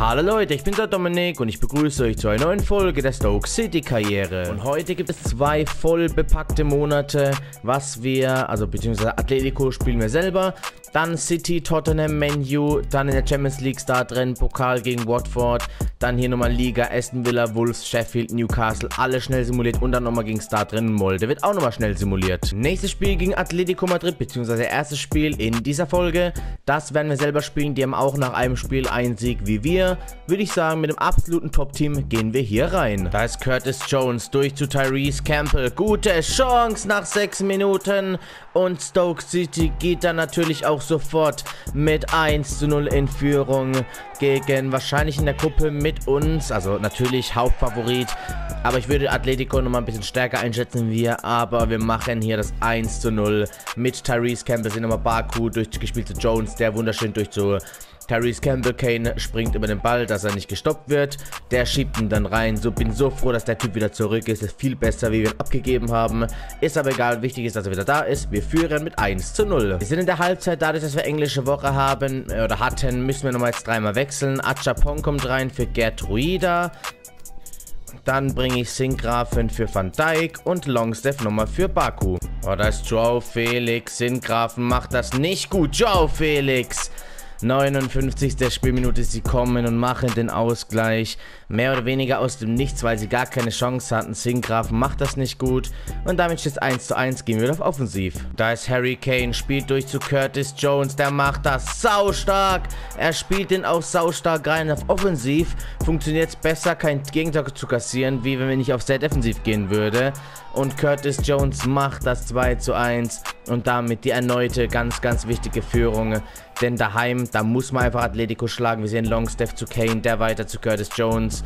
Hallo Leute, ich bin der Dominik und ich begrüße euch zu einer neuen Folge der Stoke City Karriere. Und heute gibt es zwei voll bepackte Monate, was wir, also beziehungsweise Atletico spielen wir selber, dann City, Tottenham, Menu, dann in der Champions League Start drin, Pokal gegen Watford, dann hier nochmal Liga, Aston Villa, Wolves, Sheffield, Newcastle, alle schnell simuliert und dann nochmal gegen Start drin, Molde wird auch nochmal schnell simuliert. Nächstes Spiel gegen Atletico Madrid, beziehungsweise erstes Spiel in dieser Folge, das werden wir selber spielen, die haben auch nach einem Spiel einen Sieg wie wir. Würde ich sagen, mit dem absoluten Top-Team gehen wir hier rein. Da ist Curtis Jones durch zu Tyrese Campbell, gute Chance nach 6 Minuten und Stoke City geht dann natürlich auch sofort mit 1 zu 0 in Führung gegen wahrscheinlich in der Gruppe mit uns. Also natürlich Hauptfavorit. Aber ich würde Atletico nochmal ein bisschen stärker einschätzen wir. Aber wir machen hier das 1 zu 0 mit Tyrese Campbell. Sind nochmal Baku durchgespielt zu Jones, der wunderschön durch zu Campbell Kane springt über den Ball, dass er nicht gestoppt wird. Der schiebt ihn dann rein. So bin so froh, dass der Typ wieder zurück ist. Ist viel besser, wie wir ihn abgegeben haben. Ist aber egal. Wichtig ist, dass er wieder da ist. Wir führen mit 1 zu 0. Wir sind in der Halbzeit. Dadurch, dass wir englische Woche haben äh, oder hatten, müssen wir nochmal jetzt dreimal wechseln. Achapong kommt rein für Gertruida. Dann bringe ich Sinkgrafen für Van Dijk und Longstaff nochmal für Baku. Oh, da ist Joao Felix. Sinkgrafen macht das nicht gut. Joao Felix. 59. Spielminute, sie kommen und machen den Ausgleich. Mehr oder weniger aus dem Nichts, weil sie gar keine Chance hatten. Singraf macht das nicht gut. Und damit steht es 1 zu 1, gehen wir auf Offensiv. Da ist Harry Kane, spielt durch zu Curtis Jones, der macht das saustark. Er spielt den auch saustark rein auf Offensiv. Funktioniert es besser, kein Gegentor zu kassieren, wie wenn wir nicht auf sehr defensiv gehen würde. Und Curtis Jones macht das 2 zu 1 und damit die erneute ganz, ganz wichtige Führung. Denn daheim, da muss man einfach Atletico schlagen. Wir sehen Longstaff zu Kane, der weiter zu Curtis Jones.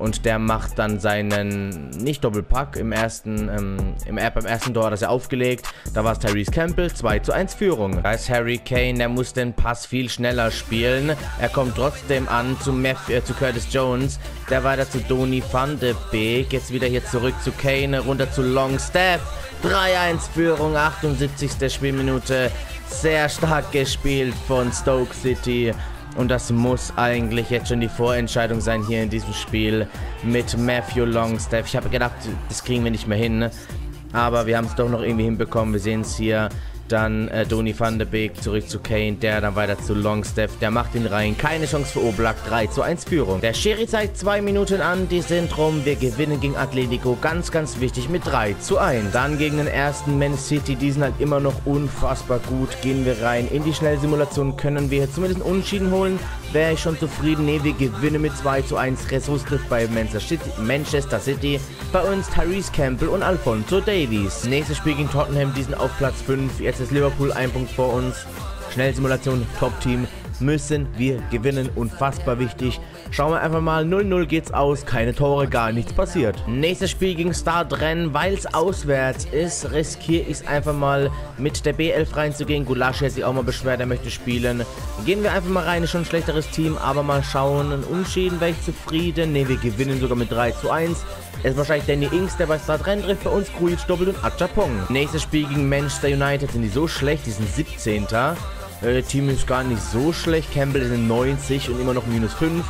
Und der macht dann seinen, nicht Doppelpack, im ersten, ähm, im, beim ersten Tor hat er es ja aufgelegt. Da war es Tyrese Campbell, 2 zu 1 Führung. Da ist Harry Kane, der muss den Pass viel schneller spielen. Er kommt trotzdem an zu, Mef äh, zu Curtis Jones. Der weiter zu Donny van de Beek. Jetzt wieder hier zurück zu Kane, runter zu Longstaff. 3-1 Führung, 78. Spielminute. Sehr stark gespielt von Stoke City. Und das muss eigentlich jetzt schon die Vorentscheidung sein hier in diesem Spiel mit Matthew Longstaff. Ich habe gedacht, das kriegen wir nicht mehr hin. Aber wir haben es doch noch irgendwie hinbekommen. Wir sehen es hier. Dann äh, Donny van de Beek zurück zu Kane, der dann weiter zu Longstaff. Der macht ihn rein. Keine Chance für Oblak. 3 zu 1 Führung. Der Schiri zeigt zwei Minuten an. Die sind rum. Wir gewinnen gegen Atletico. Ganz, ganz wichtig mit 3 zu 1. Dann gegen den ersten Man City. Die sind halt immer noch unfassbar gut. Gehen wir rein. In die Schnellsimulation können wir zumindest einen Unentschieden holen. Wäre ich schon zufrieden. Ne, wir gewinnen mit 2 zu 1. Ressus trifft bei Manchester City. Bei uns Tyrese Campbell und Alfonso Davies. Nächstes Spiel gegen Tottenham. Die sind auf Platz 5. Jetzt ist Liverpool ein Punkt vor uns. Schnellsimulation, Top-Team. Müssen wir gewinnen. Unfassbar wichtig. Schauen wir einfach mal. 0-0 geht's aus. Keine Tore, gar nichts passiert. Nächstes Spiel gegen Startrennen. Weil es auswärts ist, riskiere ich es einfach mal mit der B11 reinzugehen. Gulasch hat sich auch mal beschwert, er möchte spielen. Gehen wir einfach mal rein. Ist schon ein schlechteres Team, aber mal schauen. Ein Unschieden wäre ich zufrieden. Ne, wir gewinnen sogar mit 3 zu 1. Es ist wahrscheinlich Danny Inks, der bei Start Rennen trifft. Bei uns Krujic doppelt und Achapong. Nächstes Spiel gegen Manchester United. Sind die so schlecht? Die sind 17. Äh, Team ist gar nicht so schlecht. Campbell ist in 90 und immer noch minus 5.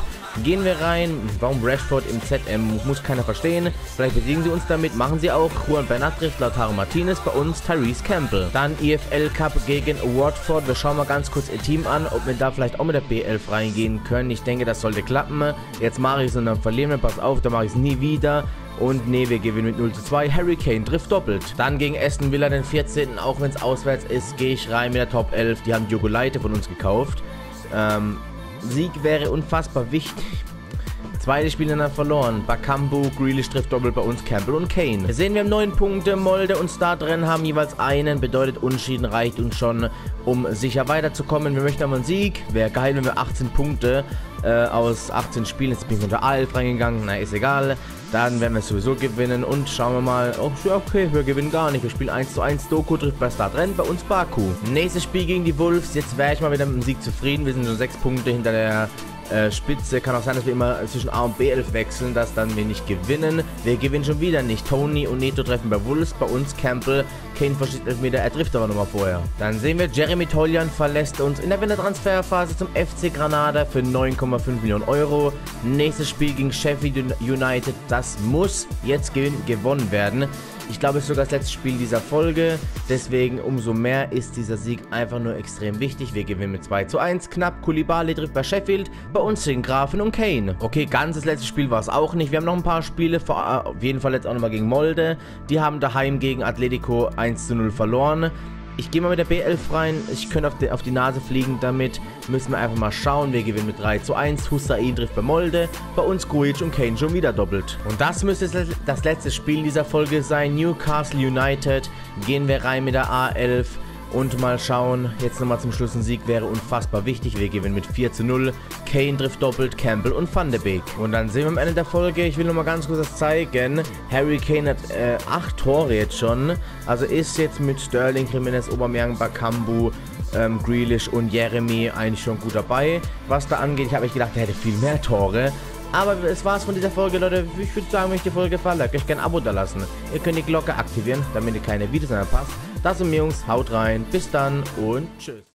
Gehen wir rein. Warum Rashford im ZM? Muss keiner verstehen. Vielleicht besiegen sie uns damit. Machen sie auch. Juan Bernat trifft Lautaro Martinez. Bei uns Tyrese Campbell. Dann EFL Cup gegen Watford. Wir schauen mal ganz kurz ihr Team an, ob wir da vielleicht auch mit der B11 reingehen können. Ich denke, das sollte klappen. Jetzt mache ich es und dann verlieren wir. Pass auf, da mache ich es nie wieder. Und ne, wir gewinnen mit 0 zu 2. Harry Kane trifft doppelt. Dann gegen Aston Villa den 14. Auch wenn es auswärts ist, gehe ich rein mit der Top 11. Die haben Diogo Leite von uns gekauft. Ähm, Sieg wäre unfassbar wichtig. Zweites Spiel dann verloren. Bakambu, Grealish trifft doppelt bei uns, Campbell und Kane. Wir sehen, wir haben neun Punkte. Molde und Startrennen haben jeweils einen. Bedeutet, Unschieden reicht uns schon, um sicher weiterzukommen. Wir möchten aber einen Sieg. Wäre geil, wenn wir 18 Punkte äh, aus 18 Spielen. Jetzt bin ich unter A11 reingegangen. Na, ist egal. Dann werden wir sowieso gewinnen. Und schauen wir mal. Oh, okay, wir gewinnen gar nicht. Wir spielen 1 zu 1. Doku trifft bei Startrennen. Bei uns Baku. Nächstes Spiel gegen die Wolves. Jetzt wäre ich mal wieder mit dem Sieg zufrieden. Wir sind nur 6 Punkte hinter der äh, Spitze. Kann auch sein, dass wir immer zwischen A und B11 wechseln, dass dann wir nicht gewinnen. Wir gewinnen schon wieder nicht. Tony und Neto treffen bei Wolves, bei uns Campbell. Kane verschießt Elfmeter, er trifft aber nochmal vorher. Dann sehen wir, Jeremy Toljan verlässt uns in der Wintertransferphase zum FC Granada für 9,5 Millionen Euro. Nächstes Spiel gegen Sheffield United, das muss jetzt gewonnen werden. Ich glaube, es ist sogar das letzte Spiel dieser Folge. Deswegen umso mehr ist dieser Sieg einfach nur extrem wichtig. Wir gewinnen mit 2 zu 1. Knapp. Kulibali trifft bei Sheffield. Bei uns den Grafen und Kane. Okay, ganz das letzte Spiel war es auch nicht. Wir haben noch ein paar Spiele. Vor, auf jeden Fall jetzt auch nochmal gegen Molde. Die haben daheim gegen Atletico 1 zu 0 verloren. Ich gehe mal mit der B11 rein. Ich könnte auf die, auf die Nase fliegen damit. Müssen wir einfach mal schauen. Wir gewinnen mit 3 zu 1. Hussein trifft bei Molde. Bei uns Grujic und Kane schon wieder doppelt. Und das müsste das letzte Spiel dieser Folge sein. Newcastle United. Gehen wir rein mit der A11. Und mal schauen, jetzt nochmal zum Schluss ein Sieg wäre unfassbar wichtig. Wir gewinnen mit 4 zu 0. Kane trifft doppelt, Campbell und Van de Beek. Und dann sehen wir am Ende der Folge, ich will nochmal ganz kurz das zeigen. Harry Kane hat äh, 8 Tore jetzt schon. Also ist jetzt mit Sterling, Jimenez, Aubameyang, Bakambu, ähm, Grealish und Jeremy eigentlich schon gut dabei. Was da angeht, ich habe euch gedacht, er hätte viel mehr Tore. Aber es war's von dieser Folge, Leute. Ich würde sagen, wenn euch die Folge gefallen hat, euch gerne ein Abo da lassen. Ihr könnt die Glocke aktivieren, damit ihr keine Videos mehr verpasst. Das und mir, Jungs. Haut rein. Bis dann und tschüss.